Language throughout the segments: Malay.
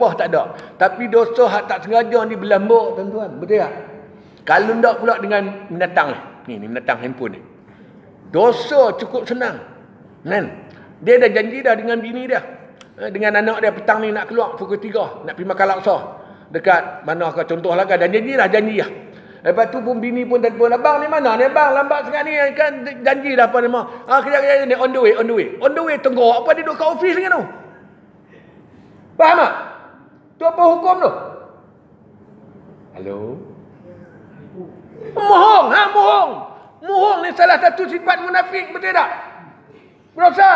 Poh tak ada. Tapi dosa hak tak sengaja ni berlambak tuan-tuan. Betul tak? Kalau tak pula dengan binatang ni. Ni, binatang handphone ni. Dosa cukup senang. Kan? Dia dah janji dah dengan bini dia. Eh, dengan anak dia petang ni nak keluar pukul 3. Nak pergi makan laksa. Dekat mana ke contoh lah kan. Dan janji dah janji lah. Lepas tu pun bini pun telefon. Abang ni mana ni bang? Lambat sangat ni. Kan janji dah apa ni. Ah, kejap-kejap ni. On the way. On the way. On the way tunggu. Apa dia duduk kat ofis dengan tu? Faham tak? Tu apa hukum tu? Halo? Mohong, ha mohong. Mohong ni salah satu sifat munafik, betul tak? Berasa?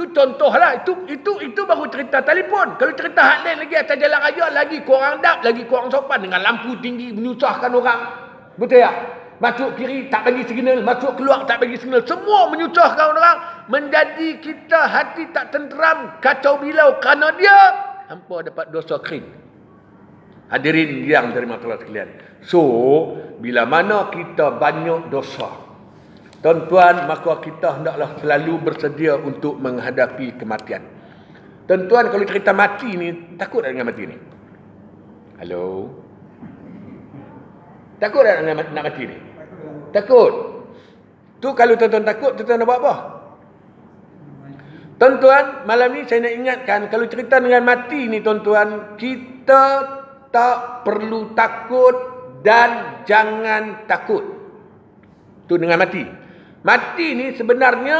Tu contohlah, itu itu itu baru cerita telefon. Kalau cerita hak lain lagi atas jalan raya lagi kurang adab, lagi kurang sopan dengan lampu tinggi menyusahkan orang. Betul tak? Masuk kiri tak bagi signal, masuk keluar tak bagi signal. Semua menyusahkan orang menjadi kita hati tak tenteram, kacau bilau kerana dia hampa dapat dosa kering. Hadirin yang dari kelas sekalian. So, bila mana kita banyak dosa, tuan-tuan, maka kita hendaklah selalu bersedia untuk menghadapi kematian. Tuan-tuan, kalau cerita mati ni, takut tak dengan mati ni? Halo? Takut tak dengan nak mati ni? Takut. Tu kalau tuan-tuan takut, tuan-tuan nak buat apa? Tuan-tuan, malam ni saya nak ingatkan kalau cerita dengan mati ni tuan-tuan, kita tak perlu takut dan jangan takut. Tu dengan mati. Mati ni sebenarnya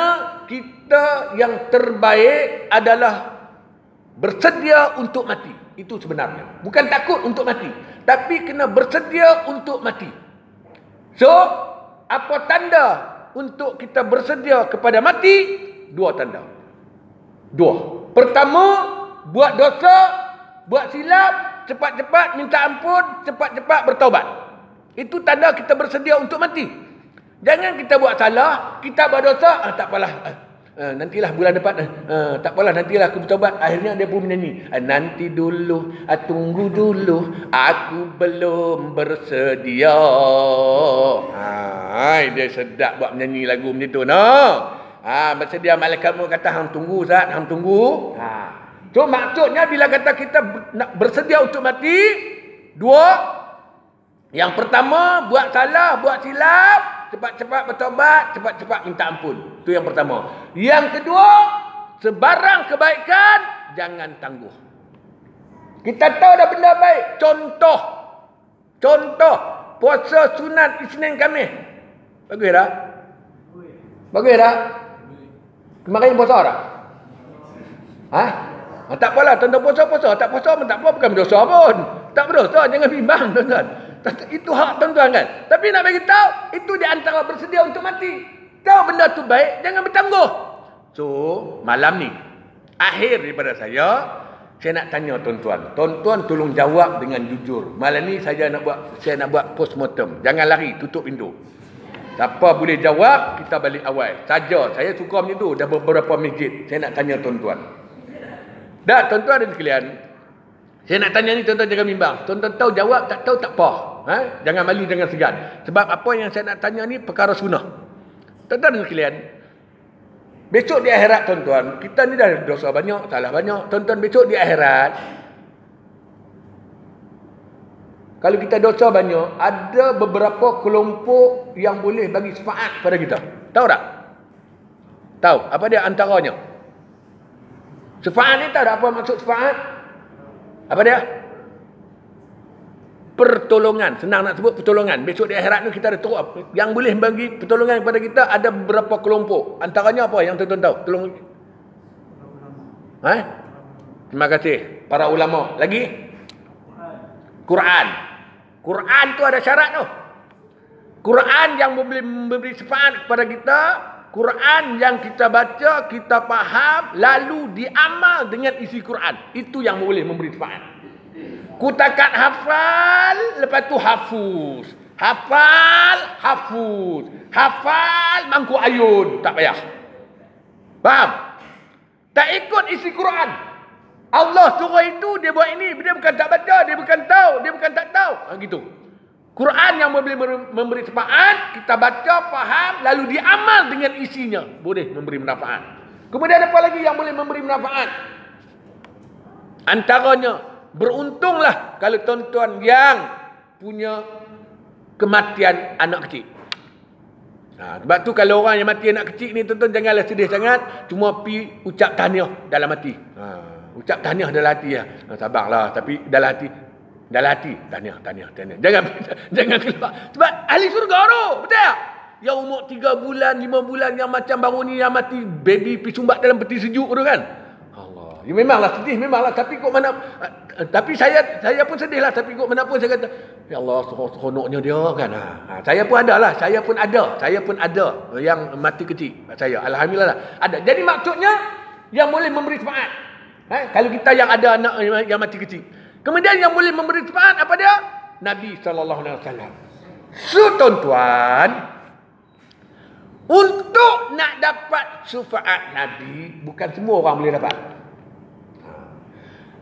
kita yang terbaik adalah bersedia untuk mati. Itu sebenarnya. Bukan takut untuk mati, tapi kena bersedia untuk mati. So, apa tanda untuk kita bersedia kepada mati? Dua tanda. Dua. Pertama, buat dosa, buat silap, cepat-cepat minta ampun, cepat-cepat bertaubat. Itu tanda kita bersedia untuk mati. Jangan kita buat salah, kita buat dosa, ah, tak apalah. Ah, ah, nantilah bulan depan. Ah, tak apalah, nantilah aku bertaubat. Akhirnya dia pun menyanyi. Ah, nanti dulu, ah, tunggu dulu, aku belum bersedia. Ah, dia sedap buat menyanyi lagu macam tu. No? Ha, bersedia malaikat mu kata hang tunggu Zat, hang tunggu. Ha. So maksudnya bila kata kita nak bersedia untuk mati, dua. Yang pertama, buat salah, buat silap, cepat-cepat bertobat, cepat-cepat minta ampun. Itu yang pertama. Yang kedua, sebarang kebaikan jangan tangguh. Kita tahu dah benda baik. Contoh. Contoh. Puasa sunat Isnin Khamis. Bagus tak? Bagus tak? Kemarin puasa tak? Ha? ha tak apalah, tuan-tuan puasa-puasa. Tak puasa pun tak apa, bukan berdosa pun. Tak berdosa, jangan bimbang tuan-tuan. Itu hak tuan-tuan kan. Tapi nak bagi tahu, itu di antara bersedia untuk mati. Tahu benda tu baik, jangan bertangguh. So, malam ni, akhir daripada saya, saya nak tanya tuan-tuan. Tuan-tuan tolong jawab dengan jujur. Malam ni saya nak buat saya nak buat postmortem. Jangan lari, tutup pintu. Siapa boleh jawab, kita balik awal. Saja, saya suka macam tu. Dah beberapa masjid. Saya nak tanya tuan-tuan. Dah, tuan-tuan dan sekalian. Saya nak tanya ni tuan-tuan jangan bimbang. Tuan-tuan tahu jawab, tak tahu tak apa. Ha? Jangan malu, jangan segan. Sebab apa yang saya nak tanya ni perkara sunnah. Tuan-tuan dan sekalian. Besok di akhirat tuan-tuan. Kita ni dah dosa banyak, salah banyak. Tuan-tuan besok di akhirat. Kalau kita dosa banyak, ada beberapa kelompok yang boleh bagi syafaat pada kita. Tahu tak? Tahu. Apa dia antaranya? Syafaat ni tahu tak apa maksud syafaat? Apa dia? Pertolongan. Senang nak sebut pertolongan. Besok di akhirat ni kita ada teruk. Yang boleh bagi pertolongan kepada kita ada beberapa kelompok. Antaranya apa yang tuan-tuan tahu? Tolong. Ha? Terima kasih. Para ulama. Lagi? Quran. Quran tu ada syarat tu. Quran yang memberi, memberi syafaat kepada kita. Quran yang kita baca, kita faham, lalu diamal dengan isi Quran. Itu yang boleh memberi syafaat. Kutakat hafal, lepas tu hafuz. Hafal, hafuz. Hafal, mangku ayun. Tak payah. Faham? Tak ikut isi Quran. Allah suruh itu, dia buat ini. Dia bukan tak baca, dia bukan tahu, dia bukan tak tahu. Ha, gitu. Quran yang memberi, memberi sepaat, kita baca, faham, lalu diamal dengan isinya. Boleh memberi manfaat. Kemudian apa lagi yang boleh memberi manfaat? Antaranya, beruntunglah kalau tuan-tuan yang punya kematian anak kecil. Ha, sebab tu kalau orang yang mati anak kecil ni tuan-tuan janganlah sedih sangat. Cuma pi ucap tahniah dalam hati. Ha, ucap tahniah dalam hati ya. Ha, sabarlah tapi dalam hati dalam hati tahniah tahniah tahniah. Jangan jangan keluar. Sebab ahli surga tu, betul tak? Yang umur 3 bulan, 5 bulan yang macam baru ni yang mati baby pi sumbat dalam peti sejuk tu kan. Allah. Ya memanglah sedih memanglah tapi kok mana tapi saya saya pun sedih lah tapi kok mana pun saya kata Ya Allah, seronoknya dia kan. Ha, saya pun ada lah. Saya pun ada. Saya pun ada yang mati kecil. Saya. Alhamdulillah lah. Ada. Jadi maksudnya, yang boleh memberi semangat. Ha? Kalau kita yang ada anak yang mati kecil. Kemudian yang boleh memberi semangat apa dia? Nabi SAW. So tuan-tuan, untuk nak dapat syafaat Nabi, bukan semua orang boleh dapat.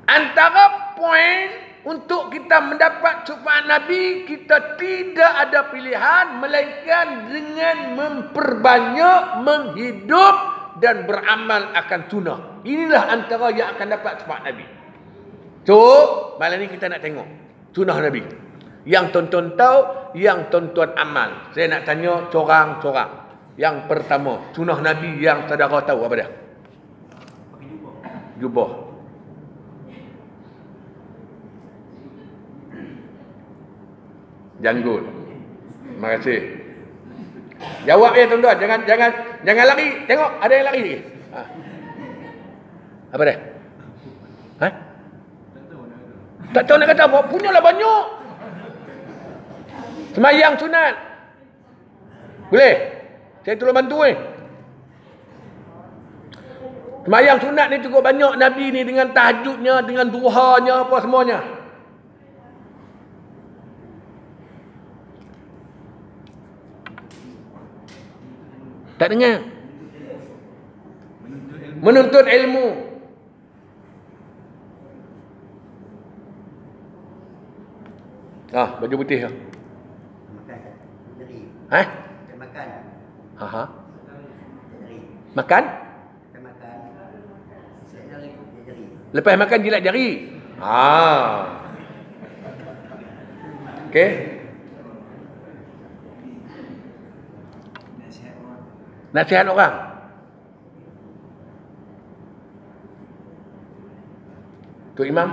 Antara poin untuk kita mendapat syafaat Nabi, kita tidak ada pilihan melainkan dengan memperbanyak, menghidup dan beramal akan sunnah. Inilah antara yang akan dapat syafaat Nabi. So, malam ni kita nak tengok sunnah Nabi. Yang tonton tahu, yang tonton amal. Saya nak tanya seorang-seorang. Yang pertama, sunnah Nabi yang saudara tahu apa dia? Jubah. janggut. Terima kasih. Jawab ya tuan-tuan, jangan jangan jangan lari. Tengok ada yang lari lagi. Ha. Apa dia? Ha? Tak tahu nak kata apa. Punyalah banyak. Semayang sunat. Boleh? Saya tolong bantu eh. Semayang sunat ni cukup banyak Nabi ni dengan tahajudnya, dengan duhanya, apa semuanya. Tak dengar. Menuntut ilmu. Ah, baju putih ah. Makan. Ha? Makan. Ha ha. Makan? Makan. Lepas makan jilat jari. Ha. Okey. Nasihat orang. Tu Imam.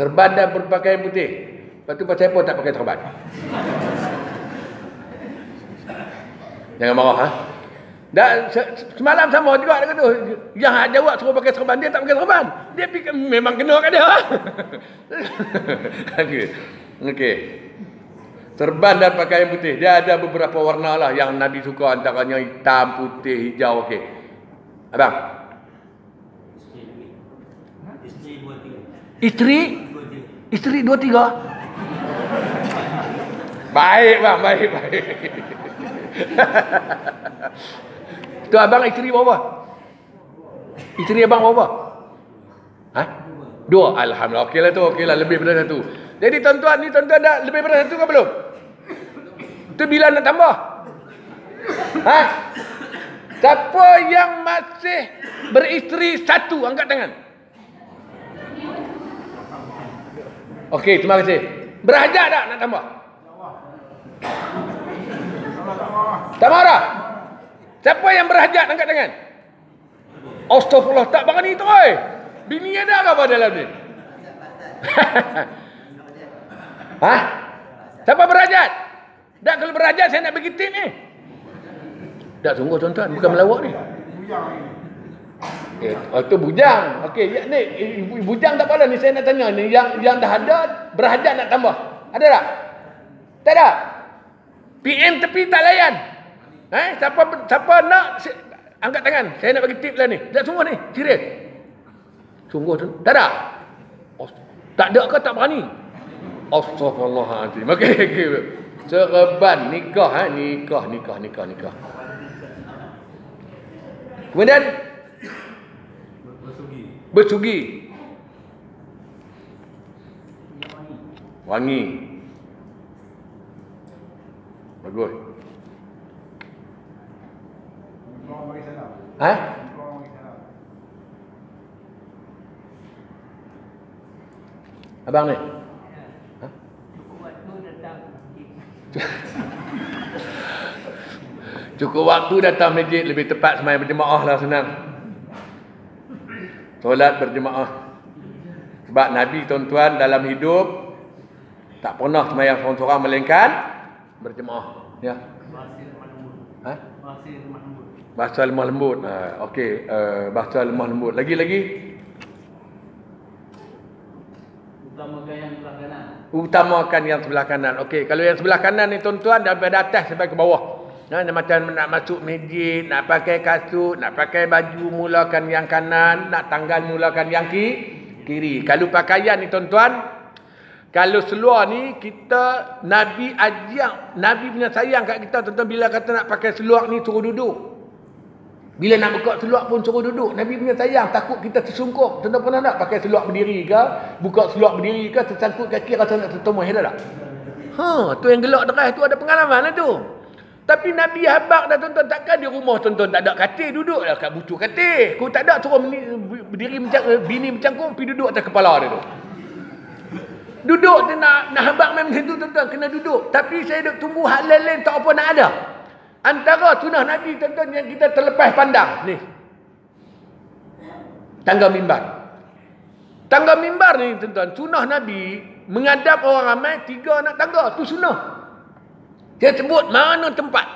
Serban dan berpakaian putih. Lepas tu pasal apa tak pakai serban? Jangan marah ha? Dan semalam sama juga dia kata, yang jawab suruh pakai serban, dia tak pakai serban. Dia fikir memang kena kat dia. Okey. Okey. Serban dan pakaian putih. Dia ada beberapa warna lah yang Nabi suka antaranya hitam, putih, hijau. Okey. Abang. Isteri? Isteri dua tiga. Baik bang, baik, baik. Tu abang isteri berapa? Isteri abang berapa? Ha? Dua. Alhamdulillah. Okeylah tu. Okeylah. Lebih daripada satu. Jadi tuan-tuan ni tuan-tuan dah lebih daripada satu ke belum? Tu bila nak tambah? Ha? Siapa yang masih beristeri satu? Angkat tangan. Okey, terima kasih. Berhajat tak nak tambah? Tak marah? Siapa yang berhajat angkat tangan? Astagfirullah tak berani tu oi. Bini ada apa dalam ni? ha? Siapa berhajat? Tak kalau berhajat saya nak bagi tip ni. Tak sungguh tuan-tuan bukan melawak ni. Eh, oh, tu bujang. Okey, ya, ni bujang tak apa ni saya nak tanya ni yang yang dah ada berhajat nak tambah. Ada tak? Tak ada. PM tepi tak layan. Eh, siapa siapa nak angkat tangan. Saya nak bagi tip lah ni. Tak sungguh ni, serius. Sungguh tu. Tak ada. Oh, tak ada ke tak berani? Astagfirullahaladzim. Okey, okey. Serban nikah, ha? nikah, nikah, nikah, nikah. Kemudian bersugi. Wangi. Bagus. Ha? Abang ni? Cukup waktu datang masjid lebih tepat semai berjemaah lah senang. Solat berjemaah. Sebab Nabi tuan-tuan dalam hidup tak pernah semayang seorang-seorang melainkan berjemaah. Ya. Ha? Bahasa lemah lembut. Ha, Okey, uh, bahasa lemah lembut. Lagi-lagi? Utamakan yang sebelah kanan. Utamakan yang sebelah kanan. Okey, kalau yang sebelah kanan ni tuan-tuan daripada atas sampai ke bawah. Ha, macam nak masuk masjid, nak pakai kasut, nak pakai baju mulakan yang kanan, nak tanggal mulakan yang ki kiri. Kalau pakaian ni tuan-tuan, kalau seluar ni kita Nabi ajak, Nabi punya sayang kat kita tuan-tuan bila kata nak pakai seluar ni suruh duduk. Bila nak buka seluar pun suruh duduk. Nabi punya sayang takut kita tersungkup. Tuan-tuan pernah tak pakai seluar berdiri ke? Buka seluar berdiri ke? Tersangkut kaki rasa nak tertumah. Ya tak? Ha, tu yang gelak deras tu ada pengalaman lah tu. Tapi Nabi habak dah tuan-tuan takkan di rumah tuan-tuan tak ada katil duduk lah kat bucu katil. Kau tak ada suruh berdiri macam bini macam kau pergi duduk atas kepala dia tu. Duduk dia nak nak habak main macam tu tuan-tuan kena duduk. Tapi saya duk tunggu hal lain-lain tak apa nak ada. Antara sunnah Nabi tuan-tuan yang kita terlepas pandang ni. Tangga mimbar. Tangga mimbar ni tuan-tuan, sunnah Nabi mengadap orang ramai tiga anak tangga, tu sunnah. Dia sebut mana tempat.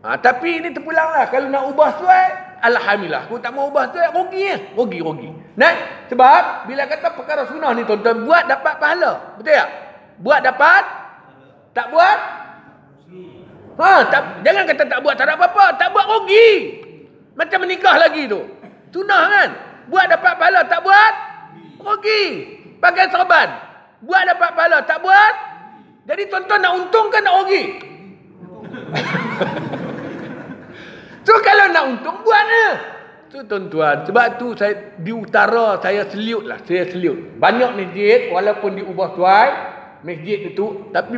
Ha, tapi ini terpulanglah kalau nak ubah tuai, alhamdulillah. Kalau tak mau ubah tuai, rugi ya. Rugi, rugi. Nah, sebab bila kata perkara sunnah ni tuan-tuan buat dapat pahala. Betul tak? Buat dapat tak buat Ha, tak, jangan kata tak buat tak ada apa-apa, tak buat rugi. Macam menikah lagi tu. Sunnah kan? Buat dapat pahala, tak buat rugi. Pakai serban. Buat dapat pahala, tak buat. Jadi tuan-tuan nak untung kan nak rugi? so kalau nak untung buatnya. Tu tuan-tuan, sebab tu saya di utara saya seliut lah, saya seliut. Banyak masjid walaupun diubah tuai, masjid itu tapi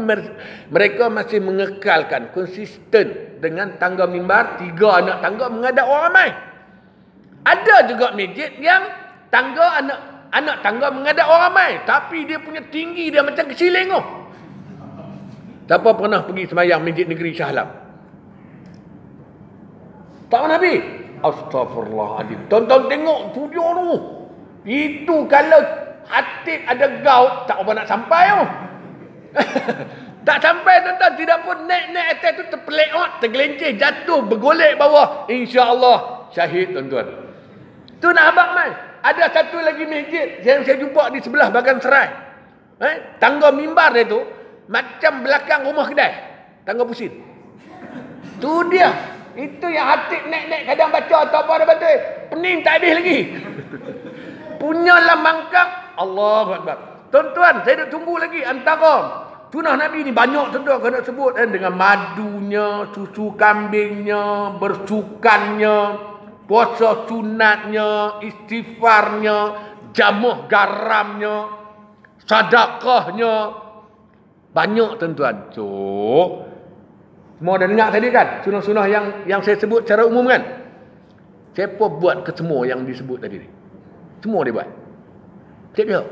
mereka masih mengekalkan konsisten dengan tangga mimbar tiga anak tangga menghadap orang ramai ada juga masjid yang tangga anak anak tangga menghadap orang ramai tapi dia punya tinggi dia macam kecileng oh. Siapa pernah pergi semayang masjid negeri Shah Alam tak pernah pergi astagfirullahaladzim tonton tengok studio tu itu kalau hati ada gaut tak apa nak sampai oh. tak sampai tuan-tuan tidak pun naik-naik atas tu terpeleot, tergelincir, jatuh, bergolek bawah. Insya-Allah syahid tuan-tuan. Tu nak habaq mai. Ada satu lagi masjid yang saya jumpa di sebelah bagan serai. Eh, tangga mimbar dia tu macam belakang rumah kedai. Tangga pusin. Tu dia. Itu yang hati naik-naik kadang baca atau apa ada baca. Pening tak habis lagi. Punyalah mangkak. Allah Akbar. Tuan-tuan, saya nak tunggu lagi antara Tunah Nabi ni banyak tuan-tuan kena sebut eh, dengan madunya, susu kambingnya, bersukannya, puasa sunatnya, istighfarnya, jamuh garamnya, sadakahnya. Banyak tuan-tuan. So, semua dah dengar tadi kan? Sunah-sunah yang yang saya sebut secara umum kan? Siapa buat ke semua yang disebut tadi ni? Semua dia buat. Tak dia.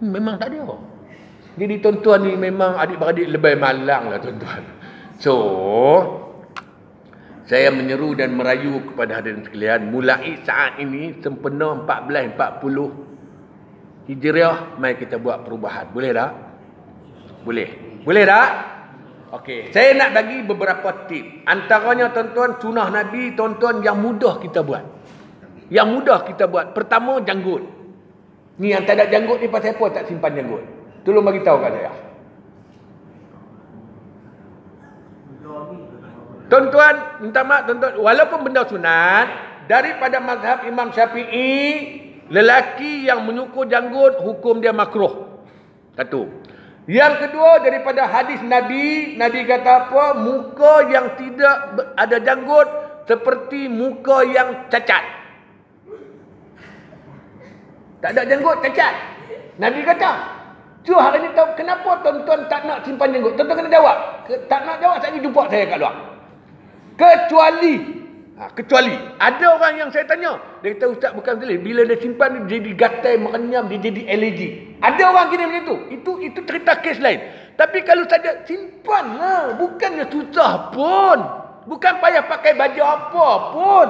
Memang tak ada. Jadi tuan-tuan ni memang adik-beradik lebih malang lah tuan-tuan. So, saya menyeru dan merayu kepada hadirin sekalian. Mulai saat ini sempena 1440 Hijriah. Mari kita buat perubahan. Boleh tak? Boleh. Boleh tak? Okey. Saya nak bagi beberapa tip. Antaranya tuan-tuan sunah Nabi tuan-tuan yang mudah kita buat. Yang mudah kita buat. Pertama janggut. Ni yang tak ada janggut ni pasal apa tak simpan janggut? Tolong bagi tahu kat saya. Tuan-tuan, minta maaf tuan-tuan, walaupun benda sunat daripada mazhab Imam Syafi'i, lelaki yang menyukur janggut hukum dia makruh. Satu. Yang kedua daripada hadis Nabi, Nabi kata apa? Muka yang tidak ada janggut seperti muka yang cacat. Tak ada janggut cacat. Nabi kata, So hari ni tahu kenapa tuan-tuan tak nak simpan jenggot? Tuan-tuan kena jawab. Tak nak jawab saya jumpa saya kat luar. Kecuali ha, kecuali ada orang yang saya tanya, dia kata ustaz bukan boleh bila dia simpan dia jadi gatal merenyam dia jadi allergy. Ada orang kena macam tu. Itu itu cerita kes lain. Tapi kalau saja simpanlah, bukannya susah pun. Bukan payah pakai baju apa pun.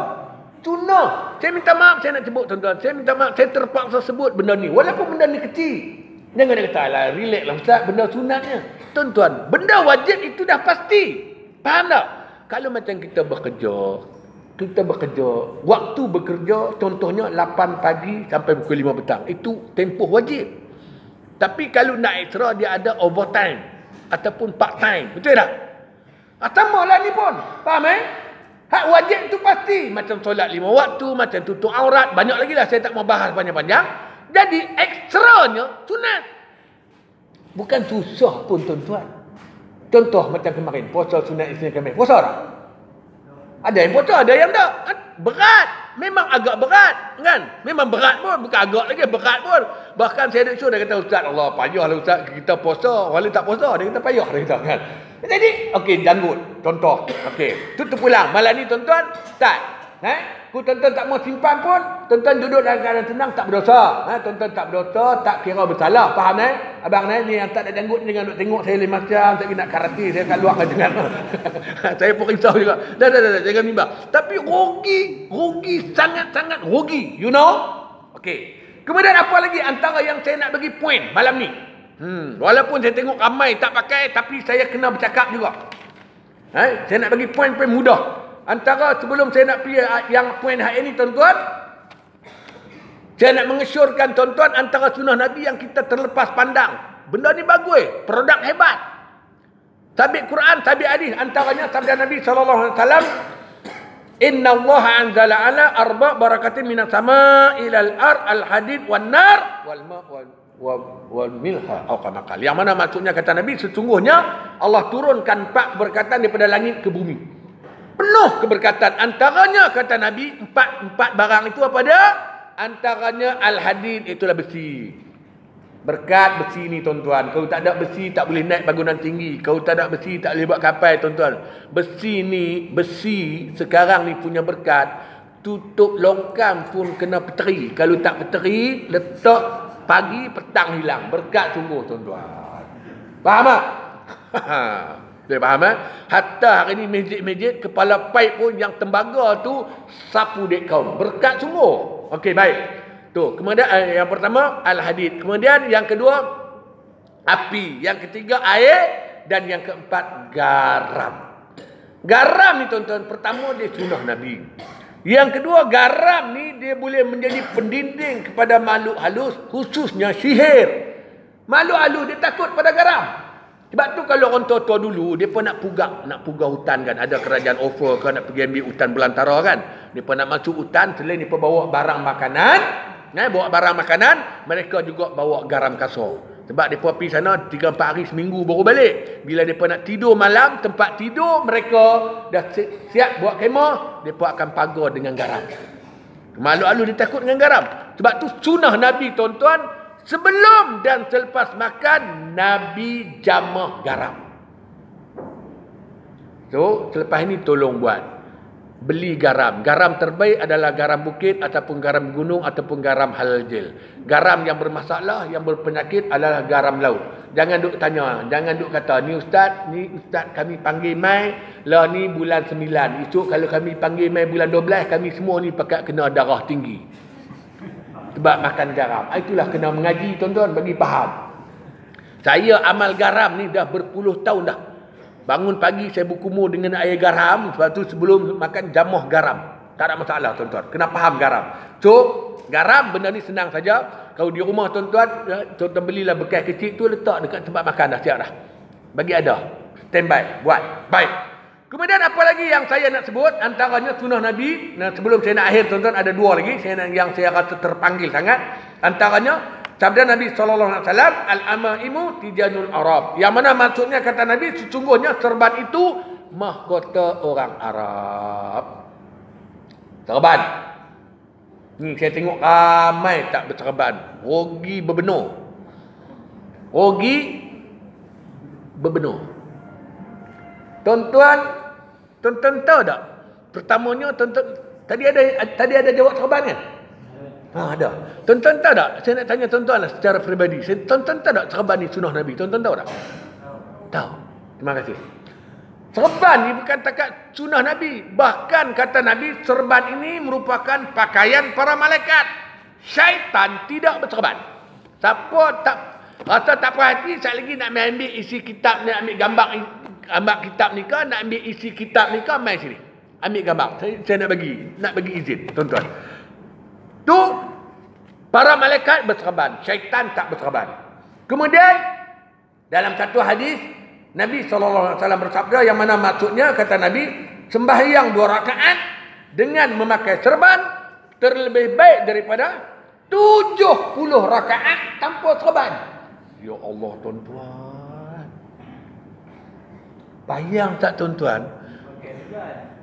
Tuna. Saya minta maaf saya nak sebut tuan-tuan. Saya minta maaf saya terpaksa sebut benda ni. Walaupun benda ni kecil. Jangan dia kata, lah, relax lah Ustaz, benda sunatnya. Tuan-tuan, benda wajib itu dah pasti. Faham tak? Kalau macam kita bekerja, kita bekerja, waktu bekerja contohnya 8 pagi sampai pukul 5 petang. Itu tempoh wajib. Tapi kalau nak extra, dia ada overtime. Ataupun part time. Betul tak? Ah, sama lah ni pun. Faham eh? Hak wajib itu pasti. Macam solat lima waktu, macam tutup aurat. Banyak lagi lah saya tak mau bahas panjang-panjang. Jadi ekstranya sunat. Bukan susah pun tuan-tuan. Contoh macam kemarin. Puasa sunat Isnin kemarin. Puasa tak? Ada yang puasa, ada yang tak. Berat. Memang agak berat. kan? Memang berat pun. Bukan agak lagi, berat pun. Bahkan saya ada show, dia kata, Ustaz, Allah, payah lah Ustaz. Kita puasa, orang tak puasa. Dia kata, payah. Dia kata, kan? Jadi, okey, janggut. Contoh. Okey, tutup pulang. Malam ni, tuan-tuan, start. Eh? Ku tuan-tuan tak mau simpan pun, tuan-tuan duduk dalam keadaan tenang tak berdosa. Ha, tuan-tuan tak berdosa, tak kira bersalah. Faham eh? Abang eh, ni yang tak ada janggut ni jangan duk tengok saya lain macam, tak nak karate, saya kat luar kan jangan. saya pun risau juga. Dah, dah, dah, dah jangan bimbang. Tapi rugi, rugi, sangat-sangat rugi. You know? Okey. Kemudian apa lagi antara yang saya nak bagi poin malam ni? Hmm, walaupun saya tengok ramai tak pakai, tapi saya kena bercakap juga. Eh, saya nak bagi poin-poin mudah. Antara sebelum saya nak pergi yang poin hari ini tuan-tuan. Saya nak mengesyorkan tuan-tuan antara sunnah Nabi yang kita terlepas pandang. Benda ni bagus. Produk hebat. Sabit Quran, sabit hadis. Antaranya sabda Nabi SAW. Inna Allah anzala ala arba barakatin minas sama ilal ar al hadid wan nar wal ma wal wal milha Yang mana maksudnya kata Nabi sesungguhnya Allah turunkan empat berkatan daripada langit ke bumi penuh keberkatan. Antaranya kata Nabi, empat empat barang itu apa dia? Antaranya al-hadid itulah besi. Berkat besi ni tuan-tuan. Kalau tak ada besi tak boleh naik bangunan tinggi. Kalau tak ada besi tak boleh buat kapal tuan-tuan. Besi ni, besi sekarang ni punya berkat. Tutup longkang pun kena peteri. Kalau tak peteri, letak pagi petang hilang. Berkat sungguh tuan-tuan. Faham tak? Boleh faham eh? Hatta hari ni masjid-masjid kepala paip pun yang tembaga tu sapu dek kaum. Berkat semua. Okey baik. Tu, kemudian eh, yang pertama al-hadid. Kemudian yang kedua api, yang ketiga air dan yang keempat garam. Garam ni tuan-tuan, pertama dia sunnah Nabi. Yang kedua garam ni dia boleh menjadi pendinding kepada makhluk halus khususnya sihir. Makhluk halus dia takut pada garam. Sebab tu kalau orang tua-tua dulu, pun nak pugak, nak pugak hutan kan. Ada kerajaan offer kan, nak pergi ambil hutan belantara kan. Pun nak masuk hutan, selain pun bawa barang makanan. Eh, bawa barang makanan, mereka juga bawa garam kasar. Sebab pun pergi sana 3-4 hari seminggu baru balik. Bila pun nak tidur malam, tempat tidur mereka dah siap buat kemah, pun akan pagar dengan garam. Malu-alu dia takut dengan garam. Sebab tu sunnah Nabi tuan-tuan, Sebelum dan selepas makan Nabi jamah garam. So, selepas ini tolong buat. Beli garam. Garam terbaik adalah garam bukit ataupun garam gunung ataupun garam halal jel. Garam yang bermasalah, yang berpenyakit adalah garam laut. Jangan duk tanya, jangan duk kata ni ustaz, ni ustaz kami panggil mai, lah ni bulan 9. Esok kalau kami panggil mai bulan 12, kami semua ni pakat kena darah tinggi sebab makan garam. Ah, itulah kena mengaji tuan-tuan bagi faham. Saya amal garam ni dah berpuluh tahun dah. Bangun pagi saya berkumur dengan air garam. Sebab tu sebelum makan jamuh garam. Tak ada masalah tuan-tuan. Kena faham garam. So, garam benda ni senang saja. Kalau di rumah tuan-tuan, ya, tuan-tuan belilah bekas kecil tu letak dekat tempat makan dah siap dah. Bagi ada. Standby. Buat. Baik. Kemudian apa lagi yang saya nak sebut antaranya sunnah Nabi. Nah, sebelum saya nak akhir tuan-tuan ada dua lagi saya nak, yang saya rasa terpanggil sangat. Antaranya sabda Nabi sallallahu alaihi wasallam al-amaimu tijanul Arab. Yang mana maksudnya kata Nabi sesungguhnya serban itu mahkota orang Arab. Serban. Ni saya tengok ramai tak berserban. Rugi berbenar. Rugi berbenur. Tuan-tuan, tuan-tuan tahu tak? Pertamanya tuan-tuan tadi ada tadi ada jawab serban kan? Ha ada. Tuan-tuan tahu tak? Saya nak tanya tuan-tuan lah secara peribadi. Tuan-tuan tahu tak serban ni sunnah Nabi? Tuan-tuan tahu tak? Tahu. Terima kasih. Serban ni bukan takat sunnah Nabi. Bahkan kata Nabi, serban ini merupakan pakaian para malaikat. Syaitan tidak berserban. Siapa tak rasa tak puas hati, saya lagi nak ambil isi kitab ni, ambil gambar gambar kitab ni ke, nak ambil isi kitab ni ke, mai sini. Ambil gambar. Saya, saya nak bagi, nak bagi izin, tuan-tuan. Tu para malaikat berserban, syaitan tak berserban. Kemudian dalam satu hadis Nabi SAW bersabda yang mana maksudnya kata Nabi sembahyang dua rakaat dengan memakai serban terlebih baik daripada 70 rakaat tanpa serban. Ya Allah tuan-tuan. Bayang tak tuan-tuan?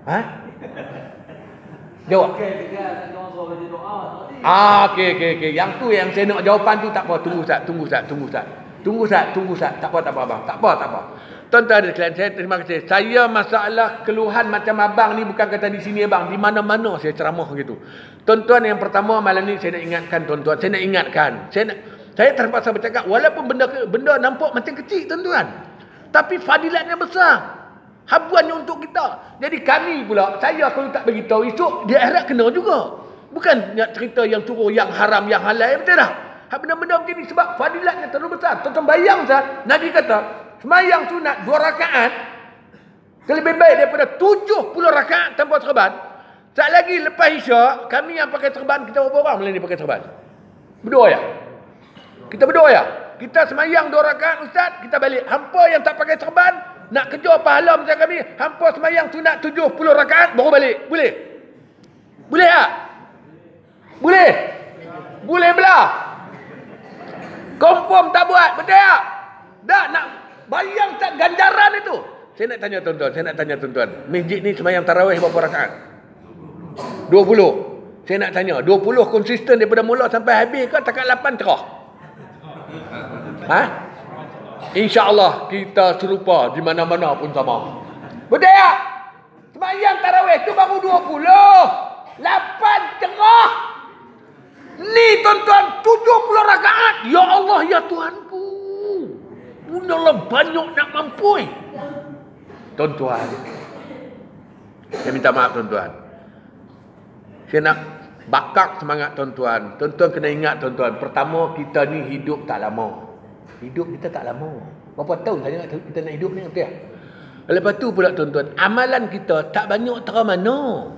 Ha? Jawab. Ah, okey okey okey. Yang tu yang saya nak jawapan tu tak apa. Tunggu Ustaz, tunggu Ustaz, tunggu Ustaz. Tunggu Ustaz, tunggu Ustaz. Tak apa tak apa abang. Tak apa tak apa. Tuan-tuan dan sekalian, saya terima kasih. Saya masalah keluhan macam abang ni bukan kata di sini abang, di mana-mana saya ceramah gitu. Tuan-tuan yang pertama malam ni saya nak ingatkan tuan-tuan, saya nak ingatkan. Saya nak saya terpaksa bercakap walaupun benda benda nampak macam kecil tuan-tuan. Tapi fadilatnya besar. Habuannya untuk kita. Jadi kami pula, saya kalau tak beritahu esok, dia akhirat kena juga. Bukan nak cerita yang suruh yang haram, yang halal, betul tak? Benda-benda macam ni sebab fadilatnya terlalu besar. Tuan-tuan bayang tak? Nabi kata, semayang sunat dua rakaat, lebih baik daripada tujuh puluh rakaat tanpa serban. Tak lagi lepas isyak, kami yang pakai serban, kita berapa orang boleh pakai serban? Berdua ya? Kita berdua ya? Kita semayang dua rakaat ustaz, kita balik. Hampa yang tak pakai serban, nak kejar pahala macam kami, hampa semayang sunat 70 rakaat baru balik. Boleh? Boleh tak? Boleh? Boleh belah? Confirm tak buat? Betul tak? Tak nak bayang tak ganjaran itu? Saya nak tanya tuan-tuan, saya nak tanya tuan-tuan. Masjid ni semayang tarawih berapa rakaat? 20. Saya nak tanya, 20 konsisten daripada mula sampai habis ke takat 8 terah? Ha? InsyaAllah kita serupa di mana-mana pun sama. Tak? Semayang tarawih tu baru 20. 8 cerah. Ni tuan-tuan 70 rakaat. Ya Allah ya Tuhanku. Punyalah banyak nak mampu. Tuan-tuan. Saya minta maaf tuan-tuan. Saya nak bakar semangat tuan-tuan. Tuan-tuan kena ingat tuan-tuan. Pertama kita ni hidup tak lama. Hidup kita tak lama. Berapa tahun saja kita nak hidup ni betul tak? Lepas tu pula tuan-tuan, amalan kita tak banyak terang mana.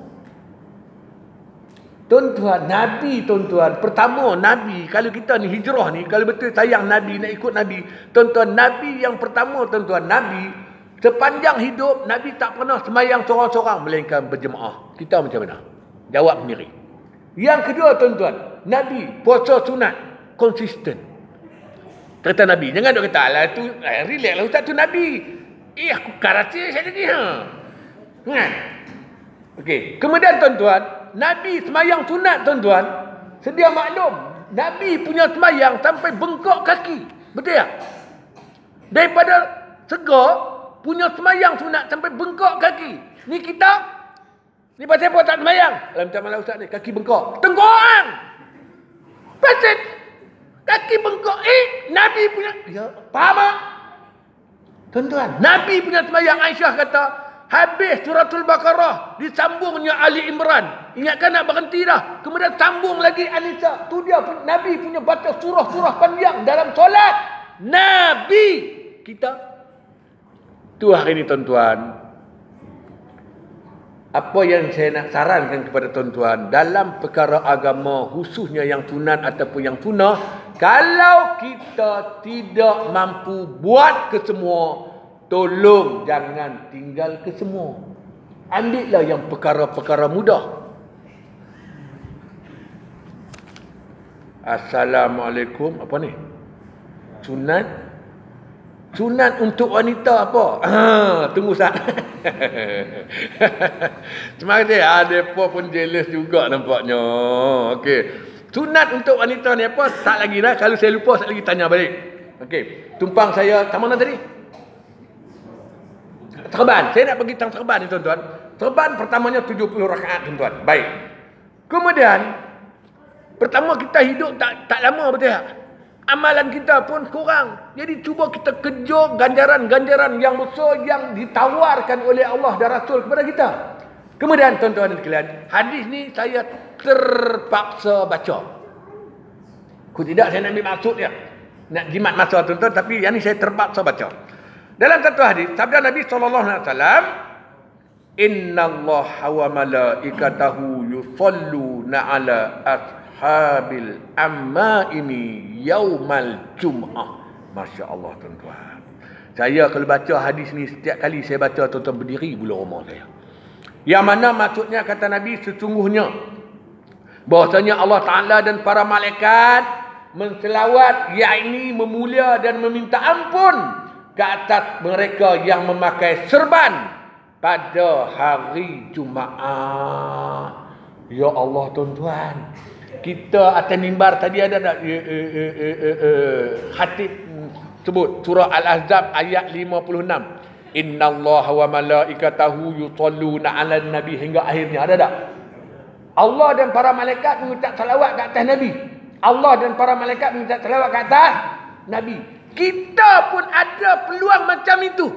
Tuan-tuan, Nabi tuan-tuan, pertama Nabi, kalau kita ni hijrah ni, kalau betul sayang Nabi, nak ikut Nabi, tuan-tuan, Nabi yang pertama tuan-tuan, Nabi, sepanjang hidup, Nabi tak pernah semayang seorang-seorang, melainkan berjemaah. Kita macam mana? Jawab sendiri. Yang kedua tuan-tuan, Nabi puasa sunat, konsisten. Kata Nabi, jangan duk kata, lah tu, eh, relax lah Ustaz tu Nabi. Eh, aku karate saya lagi, ha. Kan? Okey, kemudian tuan-tuan, Nabi semayang sunat tuan-tuan. Sedia maklum. Nabi punya semayang sampai bengkok kaki. Betul tak? Daripada segar, punya semayang sunat sampai bengkok kaki. Ni kita, ni pasal apa tak semayang? Mana ustaz ni, kaki bengkok. Tenggoang! Pasal kaki. Eh, Nabi punya, ya, faham tak? Tuan-tuan, Nabi punya semayang Aisyah kata, Habis suratul Baqarah. Disambungnya Ali Imran. Ingatkan nak berhenti dah. Kemudian sambung lagi Anisa. Tu dia pun, Nabi punya baca surah-surah panjang dalam solat. Nabi. Kita. Tu hari ini tuan-tuan. Apa yang saya nak sarankan kepada tuan-tuan. Dalam perkara agama khususnya yang sunat ataupun yang sunnah. Kalau kita tidak mampu buat kesemua Tolong jangan tinggal ke semua. Ambillah yang perkara-perkara mudah. Assalamualaikum. Apa ni? Sunat. Sunat untuk wanita apa? Ha, tunggu sat. Terima kasih. Ada apa pun jealous juga nampaknya. Okey. Sunat untuk wanita ni apa? Tak lagi dah. Kalau saya lupa, saya lagi tanya balik. Okey. Tumpang saya, tak mana tadi? Terban. Saya nak pergi tentang terban ni tuan-tuan. Terban pertamanya 70 rakaat tuan-tuan. Baik. Kemudian, pertama kita hidup tak tak lama betul tak? Amalan kita pun kurang. Jadi cuba kita kejar ganjaran-ganjaran yang besar yang ditawarkan oleh Allah dan Rasul kepada kita. Kemudian tuan-tuan dan sekalian, hadis ni saya terpaksa baca. Ku tidak saya nak ambil maksudnya. Nak jimat masa tuan-tuan tapi yang ni saya terpaksa baca. Dalam satu hadis sabda Nabi sallallahu alaihi wasallam Inna Allah wa malaikatahu yusalluna ala ashabil ammaimi yaumal jum'ah. Masya Allah tuan-tuan. Saya kalau baca hadis ni setiap kali saya baca tuan-tuan berdiri bulu rumah saya. Yang mana maksudnya kata Nabi sesungguhnya bahwasanya Allah Taala dan para malaikat menselawat yakni memulia dan meminta ampun ke atas mereka yang memakai serban pada hari Jumaat. Ya Allah tuan-tuan. Kita atas mimbar tadi ada tak uh, uh, uh, uh, uh, hatib sebut surah Al-Ahzab ayat 56. Inna Allah wa malaikatahu yusalluna 'alan nabi hingga akhirnya ada tak? Allah dan para malaikat mengucap salawat ke atas nabi. Allah dan para malaikat mengucap salawat ke atas nabi. Kita pun ada peluang macam itu.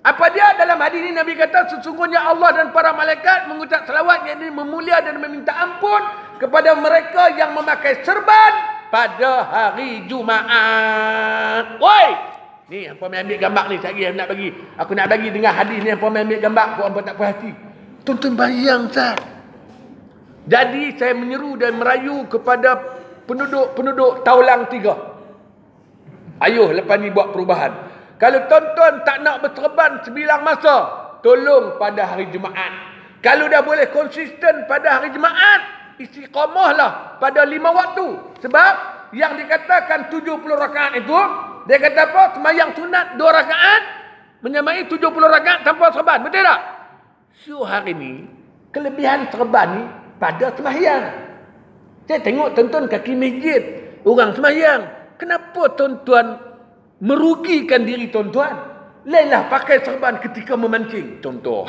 Apa dia dalam hadis ini Nabi kata sesungguhnya Allah dan para malaikat mengucap selawat yang memulia dan meminta ampun kepada mereka yang memakai serban pada hari Jumaat. Woi, ni apa mai ambil gambar ni sekali nak bagi. Aku nak bagi dengar hadis ni apa mai ambil gambar kau apa tak puas hati. Tonton bayang Ustaz. Jadi saya menyeru dan merayu kepada penduduk-penduduk Taulang Tiga. Ayuh lepas ni buat perubahan. Kalau tuan-tuan tak nak berterban sebilang masa, tolong pada hari Jumaat. Kalau dah boleh konsisten pada hari Jumaat, istiqamahlah pada lima waktu. Sebab yang dikatakan 70 rakaat itu, dia kata apa? Semayang sunat dua rakaat, menyamai 70 rakaat tanpa serban. Betul tak? So hari ni, kelebihan serban ni pada semayang. Saya tengok tuan-tuan kaki masjid, orang semayang. Kenapa tuan-tuan merugikan diri tuan-tuan? Lainlah pakai serban ketika memancing. Contoh.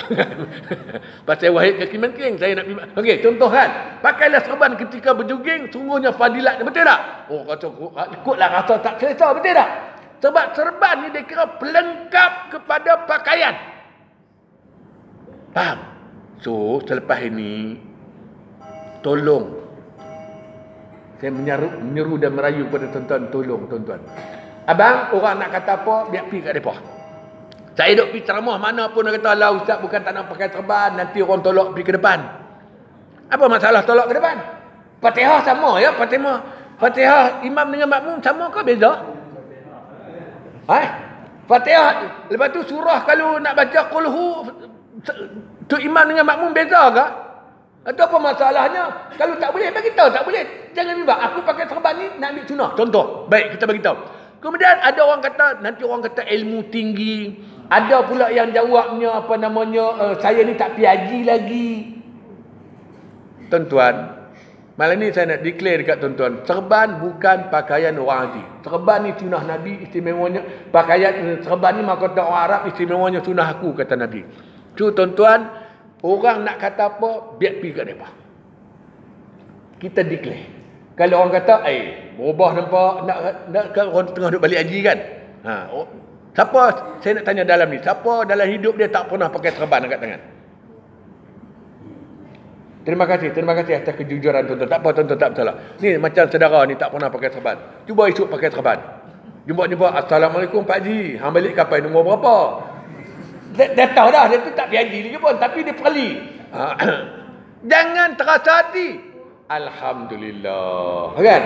Pasal wahid kaki mancing. Saya nak Okey, contoh kan. Pakailah serban ketika berjuging. Sungguhnya fadilat. Betul tak? Oh, kata ikutlah rasa tak cerita. Betul tak? Sebab serban ni dia kira pelengkap kepada pakaian. Faham? So, selepas ini, tolong saya menyeru, menyeru dan merayu kepada tuan-tuan tolong tuan-tuan. Abang orang nak kata apa biar pergi kat depa. Saya duk pergi ceramah mana pun dia kata lah ustaz bukan tak nak pakai serban nanti orang tolak pergi ke depan. Apa masalah tolak ke depan? Fatihah sama ya Fatihah. Fatihah imam dengan makmum sama ke beza? Ha? Fatihah lepas tu surah kalau nak baca qulhu tu imam dengan makmum beza ke? Atau apa masalahnya? Kalau tak boleh, bagi tahu tak boleh. Jangan bimbang. Aku pakai serban ni nak ambil sunnah. Contoh. Baik, kita bagi tahu. Kemudian ada orang kata, nanti orang kata ilmu tinggi. Ada pula yang jawabnya apa namanya, uh, saya ni tak piaji lagi. Tuan-tuan, malam ni saya nak declare dekat tuan-tuan. Serban bukan pakaian orang haji. Serban ni sunnah Nabi istimewanya. Pakaian eh, serban ni maka orang Arab istimewanya sunnah aku kata Nabi. Tu tuan-tuan, Orang nak kata apa, biar pergi kat mereka. Kita declare. Kalau orang kata, eh, berubah nampak, nak, nak kan orang tengah duduk balik haji kan? Ha, oh, siapa, saya nak tanya dalam ni, siapa dalam hidup dia tak pernah pakai serban dekat tangan? Terima kasih, terima kasih atas kejujuran tuan-tuan. Tak apa tuan-tuan, tak bersalah. Ni macam saudara ni tak pernah pakai serban. Cuba esok pakai serban. Jumpa-jumpa, Assalamualaikum Pak Haji. Hang balik kapan, nombor berapa? Dia, dia tahu dah, dia tu tak biaji lagi pun. Tapi dia perli. Ha. Jangan terasa hati. Alhamdulillah. Kan?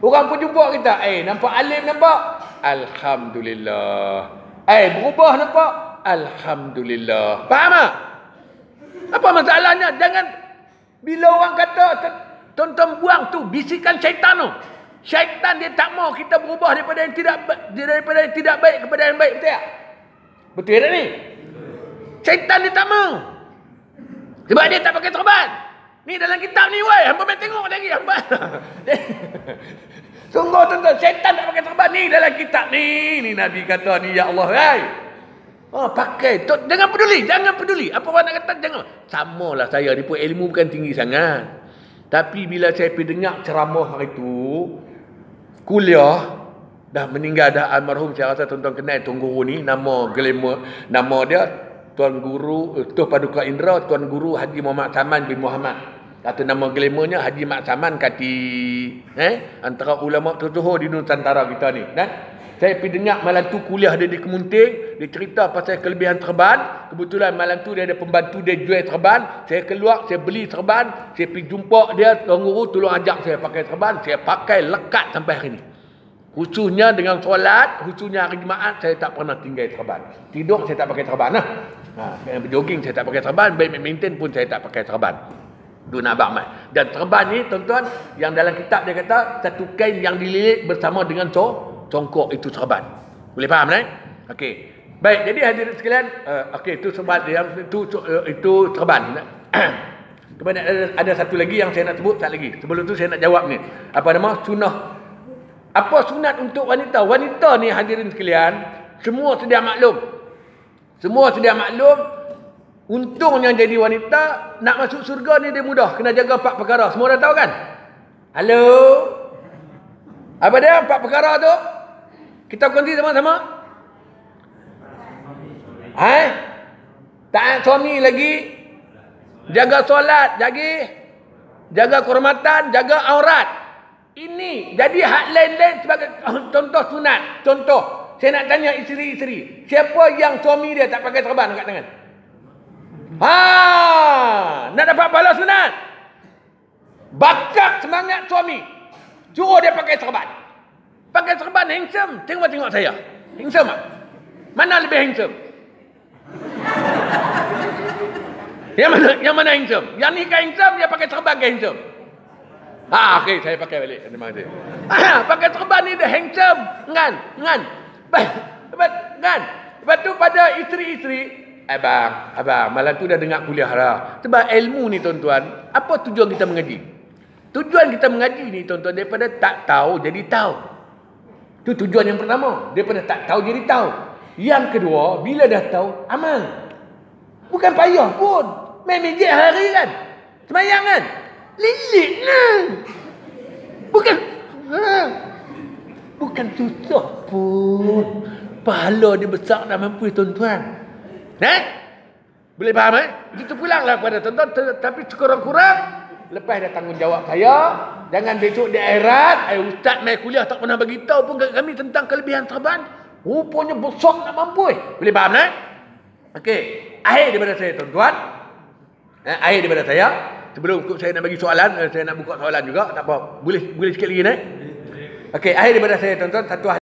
Orang pun jumpa kita. Eh, nampak alim nampak? Alhamdulillah. Eh, berubah nampak? Alhamdulillah. Faham tak? Apa masalahnya? Jangan, bila orang kata, tonton buang tu, bisikan syaitan tu. Syaitan dia tak mau kita berubah daripada yang tidak daripada yang tidak baik kepada yang baik. Betul tak? Betul tak ni? Syaitan dia tak mau. Sebab dia tak pakai serban. Ni dalam kitab ni woi, hangpa main tengok lagi hangpa. Sungguh tuan-tuan, setan tak pakai serban ni dalam kitab ni. Ni Nabi kata ni, Ya Allah, hai. Oh, pakai. Tok, jangan peduli, jangan peduli. Apa orang nak kata, jangan. Sama lah saya ni pun ilmu bukan tinggi sangat. Tapi bila saya pergi dengar ceramah hari tu, kuliah, dah meninggal dah almarhum saya rasa tuan-tuan kenal tuan guru ni nama glamour nama dia tuan guru uh, tuan paduka indra tuan guru haji Muhammad Saman bin Muhammad kata nama glamournya haji Mak Saman kati eh antara ulama tertuhur di Nusantara kita ni kan saya pergi dengar malam tu kuliah dia di Kemunting dia cerita pasal kelebihan terban kebetulan malam tu dia ada pembantu dia jual terban saya keluar saya beli terban saya pergi jumpa dia tuan guru tolong ajak saya pakai terban saya pakai lekat sampai hari ni Khususnya dengan solat, khususnya hari Jumaat, saya tak pernah tinggal terban. Tidur, saya tak pakai terban. Lah. Ha, jogging, saya tak pakai terban. Baik maintain pun, saya tak pakai terban. Nak abang Dan terban ni, tuan-tuan, yang dalam kitab dia kata, satu kain yang dililit bersama dengan co congkok itu terban. Boleh faham, eh? Okey. Baik, jadi hadirin sekalian, uh, okey, itu sebab yang itu, uh, itu terban. Kemudian ada, ada satu lagi yang saya nak sebut, tak lagi. Sebelum tu saya nak jawab ni. Apa nama? Sunnah apa sunat untuk wanita? Wanita ni hadirin sekalian, semua sedia maklum. Semua sedia maklum. Untungnya jadi wanita, nak masuk surga ni dia mudah. Kena jaga empat perkara. Semua dah tahu kan? Halo? Apa dia empat perkara tu? Kita kongsi sama-sama? Hai? Tak suami lagi? Jaga solat, jaga jaga kehormatan, jaga aurat. Ini jadi hak lain-lain sebagai contoh sunat. Contoh, saya nak tanya isteri-isteri, siapa yang suami dia tak pakai serban kat tangan? Ha, nak dapat pahala sunat. Bakat semangat suami. Suruh dia pakai serban. Pakai serban handsome. Tengok-tengok saya. Handsome tak? Mana lebih handsome? yang mana yang mana handsome? Yang ni kan handsome, dia pakai serban kan handsome? Ha, okey, saya pakai balik. Terima kasih. Pakai serban ni dia handsome. Ngan, ngan. Ngan. Lepas tu pada isteri-isteri, abang, abang, malam tu dah dengar kuliah lah. Sebab ilmu ni tuan-tuan, apa tujuan kita mengaji? Tujuan kita mengaji ni tuan-tuan, daripada tak tahu jadi tahu. Itu tujuan yang pertama. Daripada tak tahu jadi tahu. Yang kedua, bila dah tahu, amal. Bukan payah pun. Main mejek hari kan. Semayang kan. Lilit lah. Bukan. Ha. Bukan susah pun. Pahala dia besar dah mampu tuan-tuan. Eh? Boleh faham eh? Itu pulanglah kepada tuan-tuan. Tapi sekurang-kurang. Lepas dah tanggungjawab saya. Jangan besok di akhirat. Eh, Ustaz main kuliah tak pernah beritahu pun kat kami tentang kelebihan terban. Rupanya besar tak mampu eh. Boleh faham eh? Okey. Akhir daripada saya tuan-tuan. Eh, akhir daripada saya. Sebelum saya nak bagi soalan, eh, saya nak buka soalan juga. Tak apa. Boleh boleh sikit lagi naik? Okey, akhir daripada saya tuan-tuan. Satu